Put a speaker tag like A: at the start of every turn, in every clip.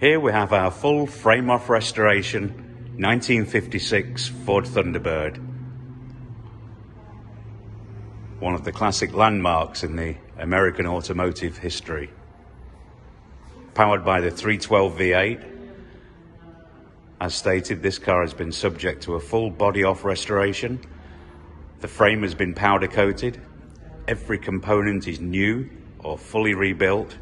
A: Here we have our full frame-off restoration 1956 Ford Thunderbird. One of the classic landmarks in the American automotive history. Powered by the 312 V8. As stated, this car has been subject to a full body off restoration. The frame has been powder coated. Every component is new or fully rebuilt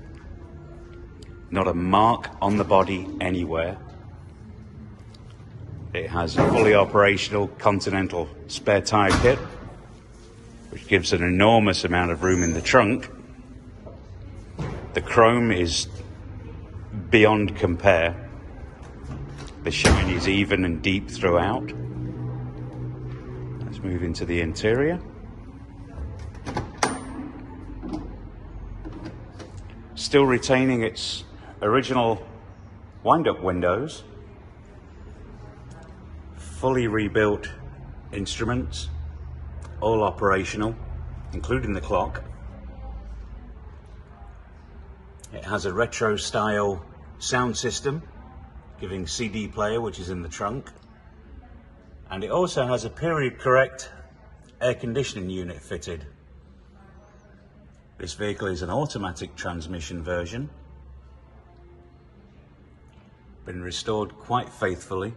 A: not a mark on the body anywhere. It has a fully operational Continental spare tire kit, which gives an enormous amount of room in the trunk. The chrome is beyond compare. The shine is even and deep throughout. Let's move into the interior. Still retaining its original wind-up windows, fully rebuilt instruments, all operational, including the clock. It has a retro style sound system, giving CD player, which is in the trunk. And it also has a period correct air conditioning unit fitted. This vehicle is an automatic transmission version been restored quite faithfully.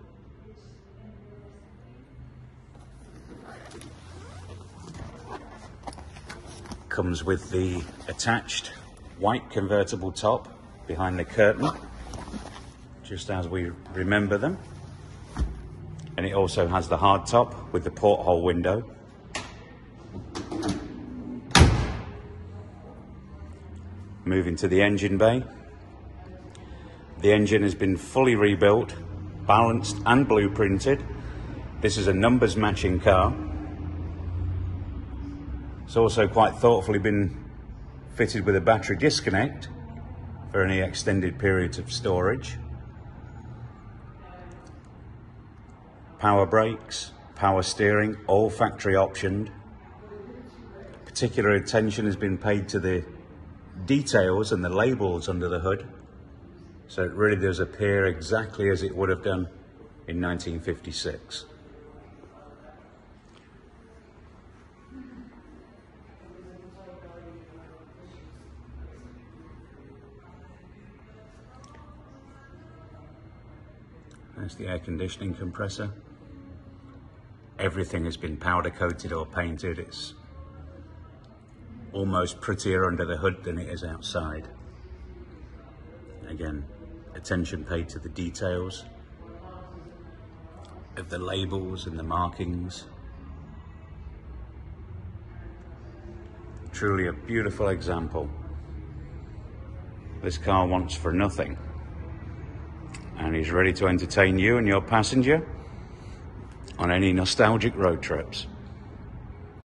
A: Comes with the attached white convertible top behind the curtain, just as we remember them. And it also has the hard top with the porthole window. Moving to the engine bay. The engine has been fully rebuilt, balanced and blueprinted. This is a numbers matching car. It's also quite thoughtfully been fitted with a battery disconnect for any extended periods of storage. Power brakes, power steering, all factory optioned. Particular attention has been paid to the details and the labels under the hood. So it really does appear exactly as it would have done in 1956. There's the air conditioning compressor. Everything has been powder coated or painted. It's almost prettier under the hood than it is outside. Again, attention paid to the details of the labels and the markings. Truly a beautiful example. This car wants for nothing and is ready to entertain you and your passenger on any nostalgic road trips.